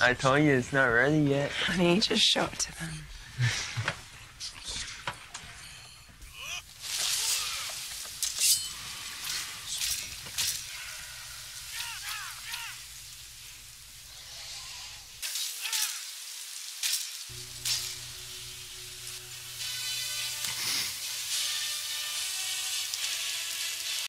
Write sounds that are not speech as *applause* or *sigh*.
I told you it's not ready yet. Honey, just show it to them. *laughs*